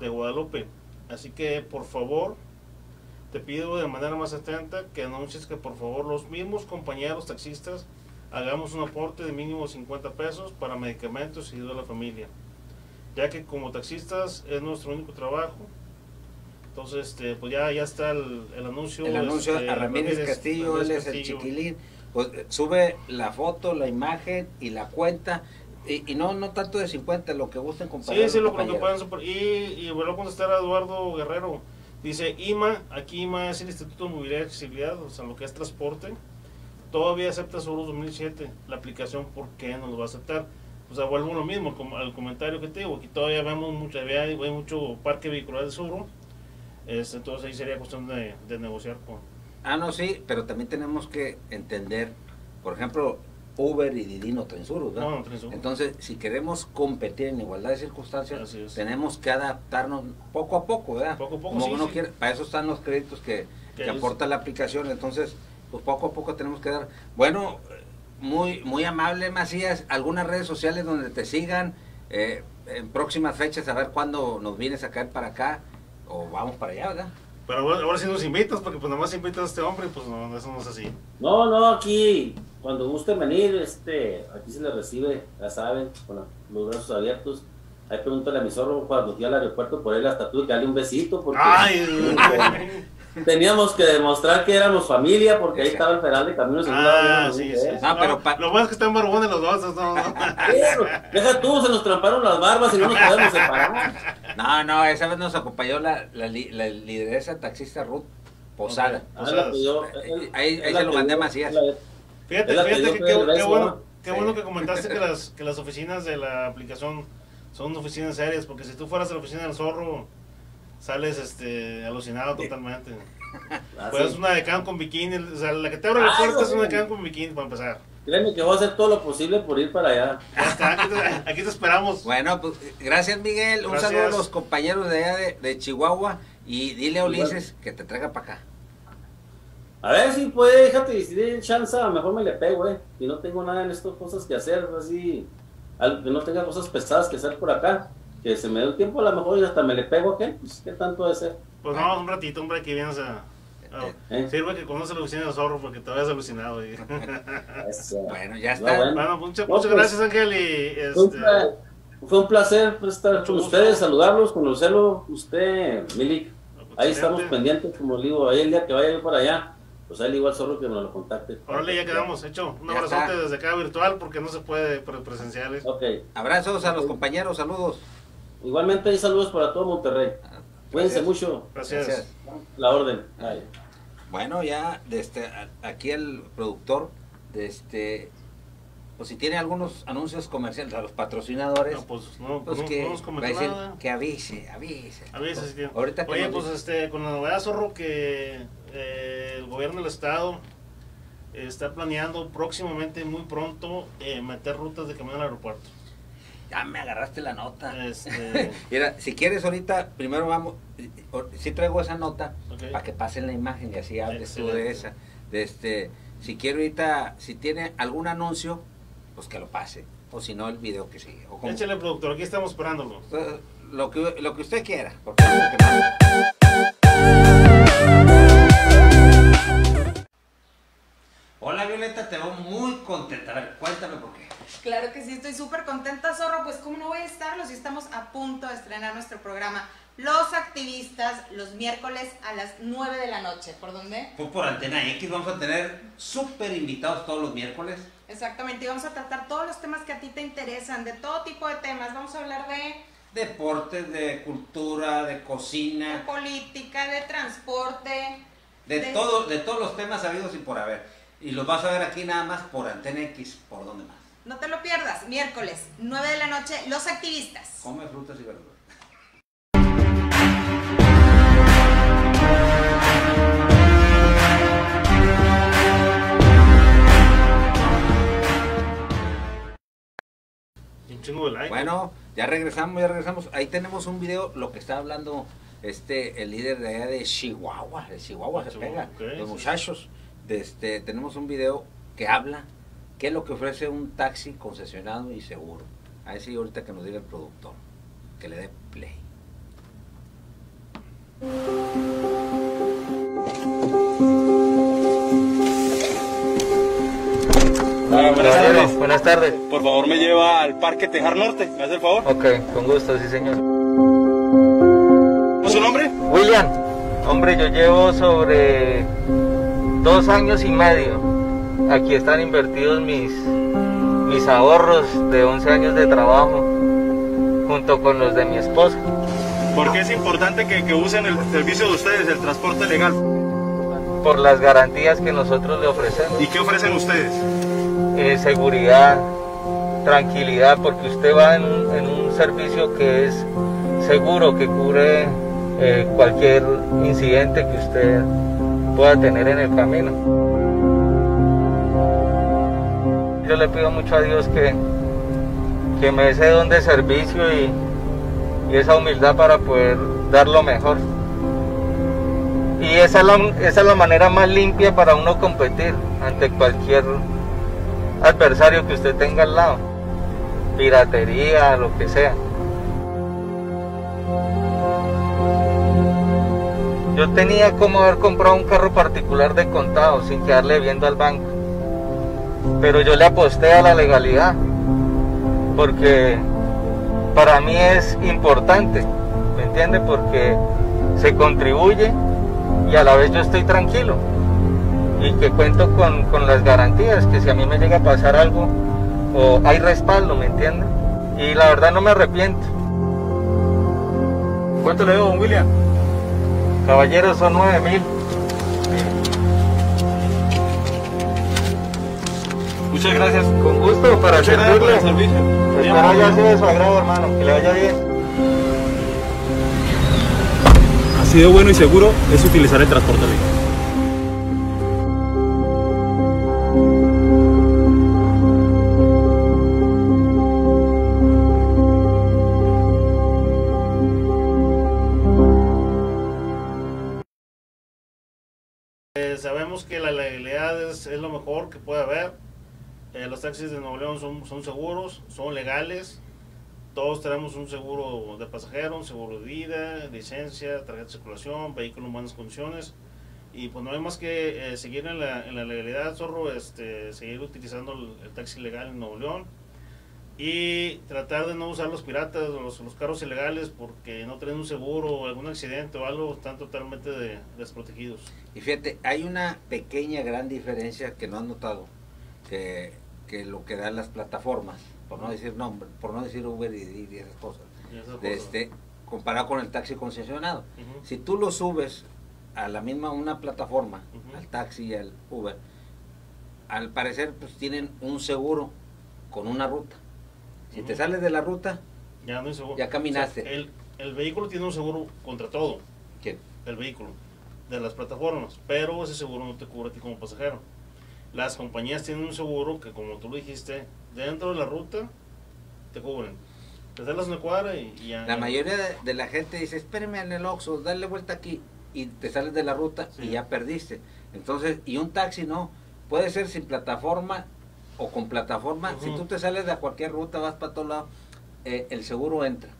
de Guadalupe. Así que por favor, te pido de manera más atenta que anuncies que por favor los mismos compañeros taxistas hagamos un aporte de mínimo 50 pesos para medicamentos y ayuda a la familia. Ya que como taxistas es nuestro único trabajo. Entonces, este, pues ya, ya está el, el anuncio. El anuncio este, a Ramírez Castillo, él es el chiquilín. Pues eh, sube la foto, la imagen y la cuenta. Y, y no no tanto de 50, lo que gusten compartir. Sí, sí, lo, que puedan Y, y vuelvo a contestar a Eduardo Guerrero. Dice, IMA, aquí IMA es el Instituto de Movilidad y Accesibilidad, o sea, lo que es transporte. Todavía acepta Seguros 2007. La aplicación, ¿por qué no lo va a aceptar? O sea, vuelvo lo mismo, al comentario que te digo. Aquí todavía vemos mucho, hay, hay mucho parque vehicular de Seguro. Este, entonces ahí sería cuestión de, de negociar con... Ah, no, sí, pero también tenemos que entender, por ejemplo, Uber y Didi no traen Surus, ¿verdad? No, no traen Surus. Entonces, si queremos competir en igualdad de circunstancias, tenemos que adaptarnos poco a poco, ¿verdad? Poco a poco, Como sí, uno sí. quiere, para eso están los créditos que, Que aporta la aplicación, entonces, pues poco a poco tenemos que dar. Bueno, muy muy amable, Macías, algunas redes sociales donde te sigan, eh, en próximas fechas, a ver cuándo nos vienes a caer para acá, o vamos para allá, ¿verdad? Pero ahora, ahora sí nos invitas, porque pues nada más invitas a este hombre pues no, eso no es así. No, no, aquí, cuando gusten venir, este, aquí se les recibe, ya saben, con los brazos abiertos. Ahí pregúntale a mi zorro cuando fui al aeropuerto por él hasta tuve que darle un besito porque ¡Ay! teníamos que demostrar que éramos familia porque ahí estaba el federal de caminos ah, sí, sí. Ah, pero pa- Lo bueno es que están barbones los dos. No, no. Pero, deja tú, se nos tramparon las barbas y no nos podemos separar. No, no, esa vez nos acompañó la, la, li- la lideresa taxista Ruth Posada. Ah, la Ahí- se lo mandé a Macías. la- Fíjate, que fíjate que, que qué eso, bueno, ¿no? qué bueno que comentaste que las, que las oficinas de la aplicación son oficinas serias, porque si tú fueras a la oficina del zorro, sales este, alucinado totalmente. Ah, Pues sí. es una decán con bikini, o sea, la que te abre la Ah, puerta es una decán con bikini para empezar. Créeme que voy a hacer todo lo posible por ir para allá. Ya está, aquí te, aquí te esperamos. Bueno, pues gracias Miguel, un Gracias. saludo a los compañeros de allá de, de Chihuahua y dile a Ulises que te traiga para acá. A ver si puede, déjate, si tiene chance, a lo mejor me le pego, eh. Y no tengo nada en estas cosas que hacer, así, al- que no tenga cosas pesadas que hacer por acá. Que se me dé el tiempo, a lo mejor y hasta me le pego a pues, ¿qué tanto de ser? Pues vamos un ratito, hombre, que vienes a... a- Eh. Sirve que conoces la oficina del zorro porque te vayas alucinado. y-. Bueno, ya No, está. bueno. bueno, muchas, No, muchas pues, gracias Ángel y Fue un, este, fue un placer pues, estar Mucho con gusto. ustedes, saludarlos, conocerlo, usted, Milik. Ahí estamos pendientes, como le digo, ahí el día que vaya yo para allá, pues ahí le digo al zorro que me lo contacte. Órale, ya quedamos, hecho. Un Ya abrazote está. desde acá virtual porque no se puede pre- presenciales. Ok, Abrazos a los compañeros, saludos. igualmente ahí saludos para todo Monterrey. Cuídense mucho, Gracias. Gracias. la orden. Bye. Bueno, ya desde a- aquí el productor, de este, pues si tiene algunos anuncios comerciales a los patrocinadores, No, pues no, pues no, que, no nos va a comentó decir nada. que avise, avise. A veces sí tiene. Ahorita Oye, pues dice- este, con la novedad, Zorro, que eh, el gobierno del estado está planeando próximamente, muy pronto, eh, meter rutas de camión al aeropuerto. ya me agarraste la nota. Este, Mira, si quieres ahorita, primero vamos, si traigo esa nota para que pasen la imagen y así hables tú de esa. De este, Si quiere ahorita, si tiene algún anuncio, pues que lo pase. O si no, el video que sigue. O como- Échale, productor, aquí estamos esperándolo. Eh, lo, que, lo que usted quiera. porque es lo que manda. Hola Violeta, te veo muy contenta. A ver, cuéntame por qué. Claro que sí, estoy súper contenta, Zorro. Pues, ¿cómo no voy a estarlo si estamos a punto de estrenar nuestro programa Los Activistas los miércoles a las 9 de la noche? ¿Por dónde? Pues por Antena X vamos a tener súper invitados todos los miércoles. Exactamente, y vamos a tratar todos los temas que a ti te interesan, de todo tipo de temas. Vamos a hablar de, Deportes, de cultura, de de cocina, política, de transporte. de, de- todo, de todos los temas habidos y por haber. Y los vas a ver aquí nada más por Antena X, por donde más. No te lo pierdas, miércoles, 9 de la noche, Los Activistas. Come frutas y verduras. Chingo de like. Bueno, ya regresamos, ya regresamos. Ahí tenemos un video, lo que está hablando este el líder de allá de Chihuahua, de Chihuahua se Chihuahua, pega, los sí, muchachos. De este, tenemos un video que habla qué es lo que ofrece un taxi concesionado y seguro. A ver si ahorita que nos diga el productor, que le dé play. Buenas tardes. Buenas tardes. Por favor, me lleva al Parque Tejar Norte. ¿Me hace el favor? Ok, con gusto, sí señor. ¿Cómo es su nombre? William, hombre, yo llevo sobre dos años y medio. Aquí están invertidos mis, mis ahorros de 11 años de trabajo, junto con los de mi esposa. ¿Por qué es importante que, que usen el servicio de ustedes, el transporte legal? Por las garantías que nosotros le ofrecemos. ¿Y qué ofrecen ustedes? Eh, seguridad, tranquilidad, porque usted va en un, servicio que es seguro, que cubre eh, cualquier incidente que usted pueda tener en el camino. Yo le pido mucho a Dios que, que me dé ese don de servicio y, y esa humildad para poder dar lo mejor. Y esa es la manera más limpia para uno competir ante cualquier adversario que usted tenga al lado. Piratería, lo que sea. Yo tenía como haber comprado un carro particular de contado sin quedarle viendo al banco. Pero yo le aposté a la legalidad. Porque para mí es importante, ¿me entiende? Porque se contribuye y a la vez yo estoy tranquilo y que cuento con, con las garantías, que si a mí me llega a pasar algo, o hay respaldo, ¿me entiende? Y la verdad no me arrepiento. ¿Cuánto le debo, don William? Caballeros, son nueve mil. Muchas gracias. Con gusto para Muchas gracias por el servirle. servicio. Espero haya sido de su agrado, hermano. Que le vaya bien. Así de bueno y seguro es utilizar el transporte legal. Que puede haber. Eh, los taxis de Nuevo León son, son seguros, son legales. Todos tenemos un seguro de pasajero, un seguro de vida, licencia, tarjeta de circulación, vehículo en buenas condiciones. Y pues no hay más que eh, seguir en la, en la legalidad, zorro, este, seguir utilizando el taxi legal en Nuevo León. Y tratar de no usar los piratas o los, los carros ilegales porque no tienen un seguro o algún accidente o algo, están totalmente de- desprotegidos. Y fíjate, hay una pequeña gran diferencia que no has notado, que, que lo que dan las plataformas, por no decir nombre, por no decir Uber y, y esas cosas, Y esas de cosas. este, comparado con el taxi concesionado. Si tú lo subes a la misma una plataforma, al taxi y al Uber, al parecer pues tienen un seguro con una ruta. Si te sales de la ruta, Ya no hay seguro. Ya caminaste. O sea, el, el vehículo tiene un seguro contra todo, ¿qué? el vehículo, de las plataformas, pero ese seguro no te cubre a ti como pasajero. Las compañías tienen un seguro que, como tú lo dijiste, dentro de la ruta te cubren. Te sales una cuadra y, y ya. La mayoría de, de la gente dice, espérame en el Oxxo, dale vuelta aquí y te sales de la ruta Sí. y ya perdiste. Entonces, y un taxi no, puede ser sin plataforma o con plataforma. Si tú te sales de cualquier ruta, vas para todos lados, eh, el seguro entra.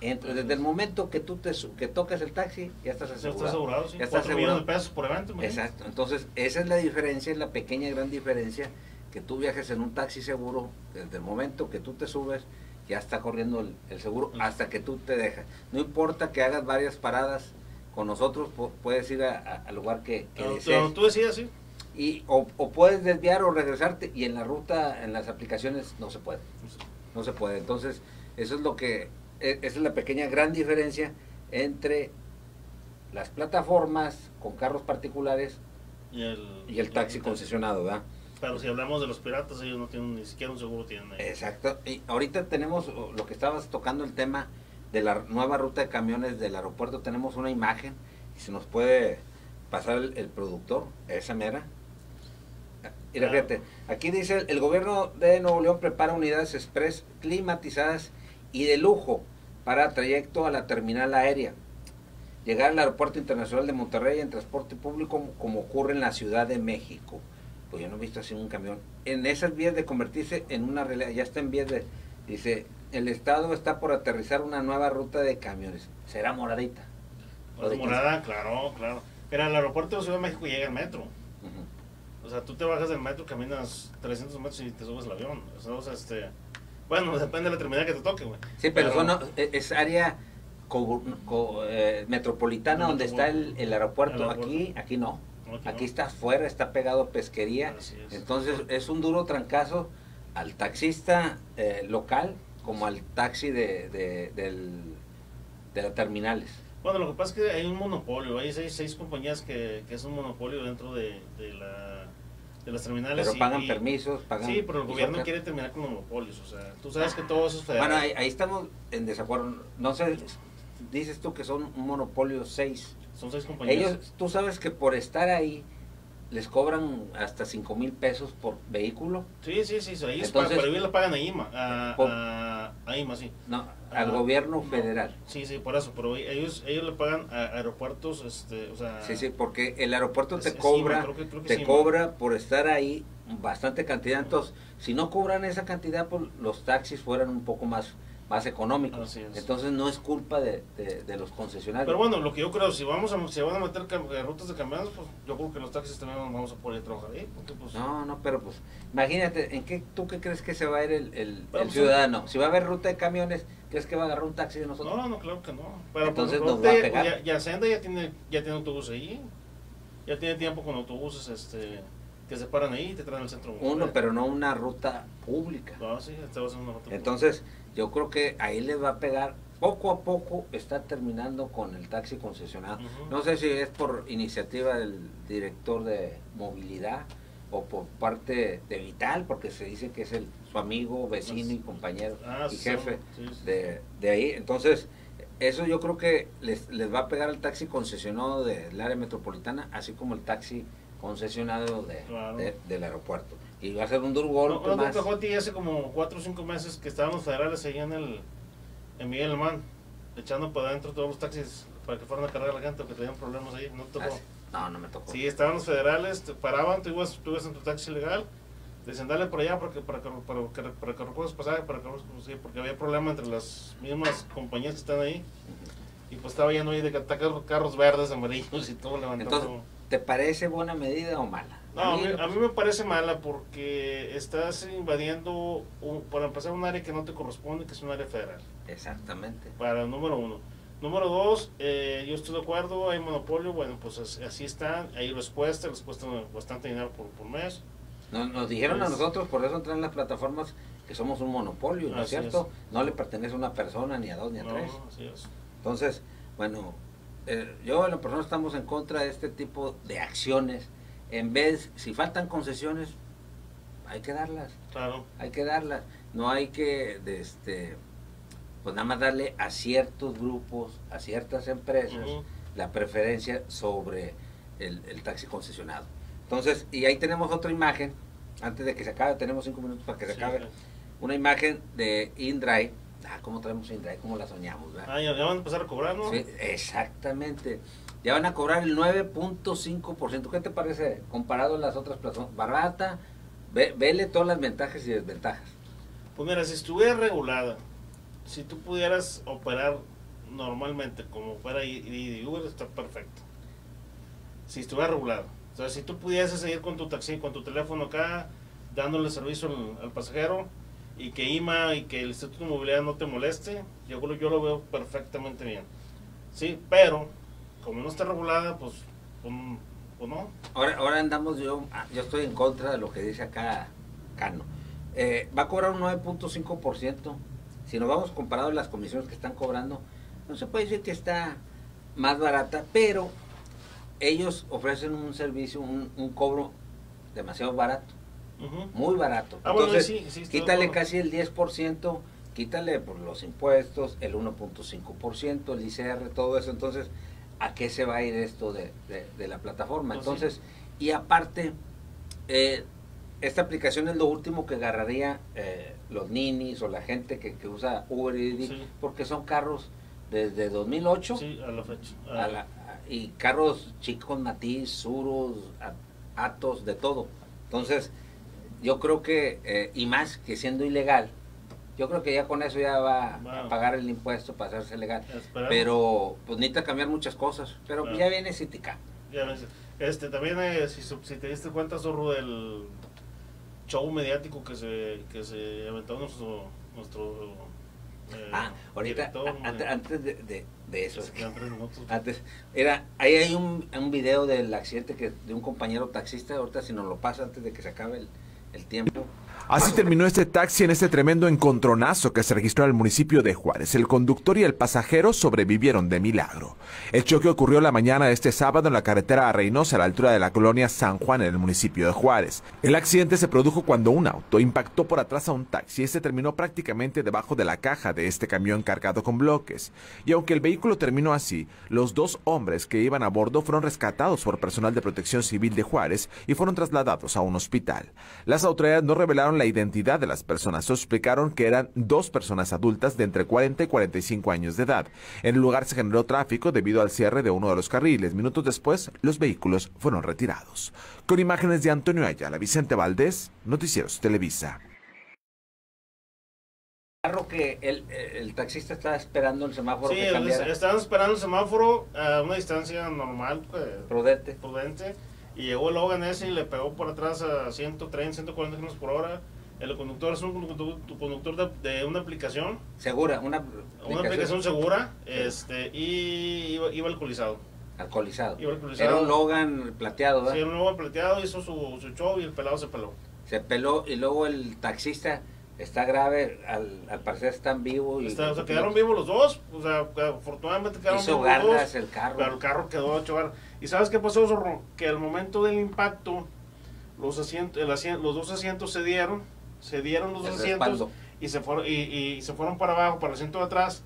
entra. Desde el momento que tú te que toques el taxi, ya estás Ya asegurado. está asegurado, sí. Ya está 4 millones asegurado. de pesos por evento, imagínate. Exacto. Entonces, esa es la diferencia, es la pequeña gran diferencia que tú viajes en un taxi seguro, desde el momento que tú te subes, ya está corriendo el, el seguro hasta que tú te dejas. No importa que hagas varias paradas con nosotros, pu- puedes ir al lugar que, que Pero- desees. pero tú decías, sí. Y, o, o puedes desviar o regresarte y en la ruta, en las aplicaciones, no se puede. No se puede. Entonces, eso es lo que, e- esa es la pequeña gran diferencia entre las plataformas con carros particulares Y el, y el taxi concesionado, ¿verdad? Pero si hablamos de los piratas, ellos no tienen ni siquiera un seguro tienen ahí. Exacto. Y ahorita tenemos lo que estabas tocando el tema de la nueva ruta de camiones del aeropuerto. Tenemos una imagen y se nos puede pasar el, el productor, esa mera. Mira, Claro. fíjate, aquí dice el gobierno de Nuevo León prepara unidades express climatizadas y de lujo para trayecto a la terminal aérea. Llegar al aeropuerto internacional de Monterrey en transporte público como ocurre en la Ciudad de México. Pues yo no he visto así un camión. En esas vías de convertirse en una realidad, ya está en vías de, dice, el Estado está por aterrizar una nueva ruta de camiones. Será moradita. La morada, claro, claro. Mira, al aeropuerto de Ciudad de México llega el metro. Ujú. O sea, tú te bajas del metro, caminas 300 metros y te subes al avión. O sea, o sea, este... Bueno, depende de la terminal que te toque, güey. Sí, pero, son, eh, es área co- co- eh, metropolitana donde está el, el aeropuerto. El aeropuerto. Aquí, aquí no. Aquí Aquí no. está afuera, está pegado a pesquería. Es. Entonces es un duro trancazo al taxista eh, local como al taxi de, de, del, de las terminales. Bueno, lo que pasa es que hay un monopolio. Hay seis, seis compañías que, que es un monopolio dentro de, de, la, de las terminales. Pero pagan y- permisos, pagan... Sí, pero el gobierno quiere terminar con monopolios. O sea, tú sabes que todo eso es federal. Bueno, ahí, ahí estamos en desacuerdo. No sé, dices tú que son un monopolio seis. Son seis compañías. Ellos, tú sabes que por estar ahí les cobran hasta cinco mil pesos por vehículo. Sí, sí, sí. Entonces- pero ellos le pagan a IMA. A, Por- a, a IMA, sí. No, al gobierno no. federal. Sí, sí, por eso. Pero ellos, ellos le pagan a aeropuertos, este, o sea... Sí, sí, porque el aeropuerto Es- te cobra, IMA, creo que- creo que te IMA. cobra por estar ahí bastante cantidad. Entonces, si no cobran esa cantidad, pues los taxis fueran un poco más, más económicos. Entonces, no es culpa de, de- de los concesionarios. Pero bueno, lo que yo creo, si vamos a, si van a meter eh, rutas de camiones, pues yo creo que los taxis también vamos a poder trabajar ahí. Porque pues... No, no, pero pues, imagínate, ¿en qué tú qué crees que se va a ir el, el- el pues, ciudadano? Si va a haber ruta de camiones, ¿crees que va a agarrar un taxi de nosotros? No, no, claro que no. Pero Entonces nos va a pegar. Ya, ya Senda ya tiene, ya tiene autobús ahí. Ya tiene tiempo con autobuses este, que se paran ahí y te traen al centro. Uno, pero no una ruta pública. No, sí, este va a ser una ruta Entonces, yo creo que ahí les va a pegar. Poco a poco está terminando con el taxi concesionado. No sé si es por iniciativa del director de movilidad o por parte de Vital, porque se dice que es el, su amigo, vecino y compañero Ah, y sí, jefe sí, sí. de, de ahí. Entonces, eso yo creo que les, les va a pegar al taxi concesionado del área metropolitana, así como el taxi concesionado de, Claro. de- del aeropuerto. Y va a ser un duro No, golpe no, más. te pegó a ti hace como 4 o 5 meses que estábamos federales ahí en el en Miguel Alemán, echando para adentro todos los taxis para que fueran a cargar a la gente o que tenían problemas ahí. No Ah, tocó. sí. No, no me tocó. Sí, estaban los federales, te paraban, tú ibas, tú ibas en tu taxi legal, decían dale por allá porque, para, que, para, que, para que recojas pasaje, para que pues, sí, porque había problema entre las mismas compañías que están ahí. Y pues estaba lleno ahí de carros, carros verdes, amarillos y todo levantando. Entonces, ¿te parece buena medida o mala? No, a mí, a mí me parece mala porque estás invadiendo, un- para empezar, un área que no te corresponde, que es un área federal. Exactamente. Para número uno. Número dos, eh, yo estoy de acuerdo, hay monopolio, bueno, pues as- así están, hay respuesta, les cuesta bastante dinero por, por mes. Nos, nos dijeron a nosotros, por eso entran las plataformas, que somos un monopolio, ¿no es cierto? No le pertenece a una persona, ni a dos, ni a No, tres. así es. Entonces, bueno, eh, yo en la persona estamos en contra de este tipo de acciones. En vez, si faltan concesiones, hay que darlas, Claro. hay que darlas. No hay que, de este, pues nada más darle a ciertos grupos, a ciertas empresas, la preferencia sobre el, el taxi concesionado. Entonces, y ahí tenemos otra imagen, antes de que se acabe, tenemos cinco minutos para que se Sí, acabe, una imagen de InDrive. Ah, ¿cómo traemos InDrive? ¿Cómo la soñamos? ¿verdad? Ah, ya, ya van a empezar a cobrar, ¿no? Sí, exactamente. Ya van a cobrar el 9.5%. ¿Qué te parece comparado a las otras plataformas? Barata, ve, vele todas las ventajas y desventajas. Pues mira, si estuviera regulada, si tú pudieras operar normalmente como fuera y, Uber, está perfecto. Si estuviera regulado. O sea, si tú pudieses seguir con tu taxi, con tu teléfono acá, dándole servicio al, pasajero y que IMA y que el Instituto de Movilidad no te moleste, yo, yo lo veo perfectamente bien. Sí, pero como no está regulada, pues, pues, pues no. Ahora, ahora andamos, yo, ah, yo estoy en contra de lo que dice acá Cano. Eh, va a cobrar un 9.5%. Si nos vamos comparado a las comisiones que están cobrando, no se puede decir que está más barata, pero ellos ofrecen un servicio, un, un cobro demasiado barato, muy barato. Ah, bueno, Entonces, sí, sí, estoy de quítale casi el 10%, quítale por los impuestos, el 1.5%, el ICR, todo eso. Entonces, ¿a qué se va a ir esto de, de- de la plataforma? Pues. Entonces, y aparte, eh, esta aplicación es lo último que agarraría eh, los ninis o la gente que, que usa Uber y Didi, Sí. porque son carros desde 2008 Sí, a la fecha. a la- a- y carros chicos, Matiz, Surus, a- Atos, de todo. Entonces, yo creo que, eh, y más que siendo ilegal, yo creo que ya con eso ya va a pagar el impuesto para hacerse legal. Esperemos. Pero, pues necesita cambiar muchas cosas. Pero Claro. ya viene Citica. Ya ves, Este, también, eh, si, si te diste cuenta, Zorro, del show mediático que se, que se aventó nuestro, nuestro eh, Ah, ahorita, director, antes, antes de, de- de eso, que tres minutos. antes, era, ahí hay un, un video del accidente que de un compañero taxista, ahorita si nos lo pasa antes de que se acabe el, el tiempo. Así terminó este taxi en este tremendo encontronazo que se registró en el municipio de Juárez. El conductor y el pasajero sobrevivieron de milagro. El choque ocurrió la mañana de este sábado en la carretera a Reynosa, a la altura de la colonia San Juan, en el municipio de Juárez. El accidente se produjo cuando un auto impactó por atrás a un taxi este terminó prácticamente debajo de la caja de este camión cargado con bloques. Y aunque el vehículo terminó así, los dos hombres que iban a bordo fueron rescatados por personal de protección civil de Juárez y fueron trasladados a un hospital. Las autoridades no revelaron la identidad de las personas, solo explicaron que eran dos personas adultas de entre 40 y 45 años de edad. En el lugar se generó tráfico debido al cierre de uno de los carriles. Minutos después, los vehículos fueron retirados. Con imágenes de Antonio Ayala, Vicente Valdés, Noticieros Televisa. carro que el, el taxista estaba esperando el semáforo Sí, que estaban esperando el semáforo a una distancia normal, pues, Prudente. prudente, y llegó el Logan ese y le pegó por atrás a 130, 140 kilómetros por hora. El conductor es un conductor, tu conductor de, de una aplicación, Segura, una una aplicación segura, este, y iba, iba alcoholizado. alcoholizado. Iba alcoholizado. Era un Logan plateado, ¿verdad? Sí, un Logan plateado, hizo su, su show y el pelado se peló. Se peló y luego el taxista está grave, al, al parecer está en vivo. Y Está- o sea, quedaron vivos los dos, o sea, afortunadamente quedaron Hizo vivos los dos. el carro. Pero el carro quedó hecho garras. ¿Y sabes qué pasó, Zorro? Que al momento del impacto, los, asientos, el asien- los dos asientos se dieron, se dieron los dos asientos y se, fueron, y, y se fueron para abajo, para el asiento de atrás,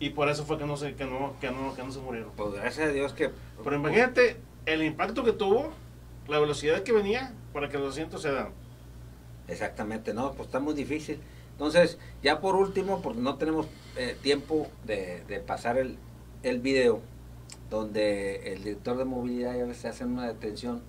y por eso fue que no se, que no, que no, que no se murieron. Pues gracias a Dios que... Pero imagínate el impacto que tuvo, la velocidad que venía para que los asientos se dan. Exactamente, no, pues está muy difícil. Entonces, ya por último, porque no tenemos eh, tiempo de, de pasar el, el video, donde el director de movilidad ya ves, hace una detención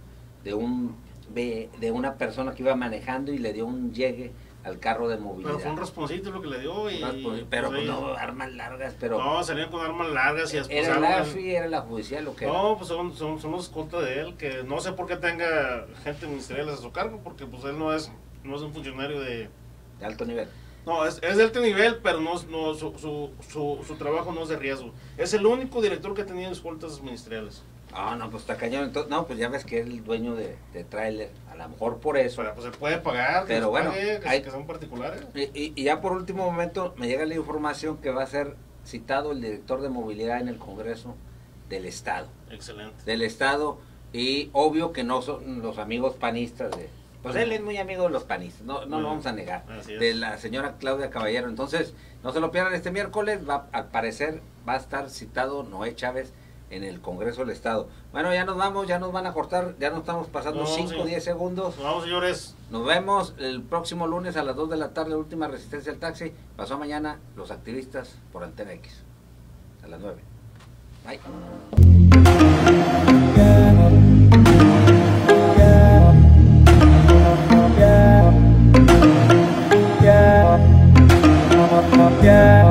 de un de una persona que iba manejando y le dio un llegue al carro de movilidad. Pero fue un rasponcito lo que le dio y... Pero pues, no armas largas, pero No, salían con armas largas y era esposaron la AFI, era la judicial, lo que era. No, pues son, son, son los escoltas de él, que no sé por qué tenga gente ministerial a su cargo, porque pues él no es, no es un funcionario de... de alto nivel. No, es, es de alto nivel, pero no, no su, su, su, su trabajo no es de riesgo. Es el único director que ha tenido escoltas ministeriales. Ah, no, pues está cañón. Entonces, no, pues ya ves que es el dueño de, de tráiler. A lo mejor por eso. Pero pues se puede pagar, que Pero bueno, pague, que, hay- que son particulares. Y, y- y ya por último momento me llega la información que va a ser citado el director de movilidad en el Congreso del Estado. Excelente. Del Estado y obvio que no son los amigos panistas de... Pues él es muy amigo de los panistas, no, no lo vamos a negar. De la señora Claudia Caballero. Entonces, no se lo pierdan este miércoles. Va, al parecer va a estar citado Noé Chávez en el Congreso del Estado. Bueno, ya nos vamos, ya nos van a cortar, ya nos estamos pasando No, 5 o sí. 10 segundos. Nos vamos, señores. Nos vemos el próximo lunes a las 2 de la tarde, última resistencia al taxi. Pasó mañana los activistas por Antena X. A las 9. Bye. again.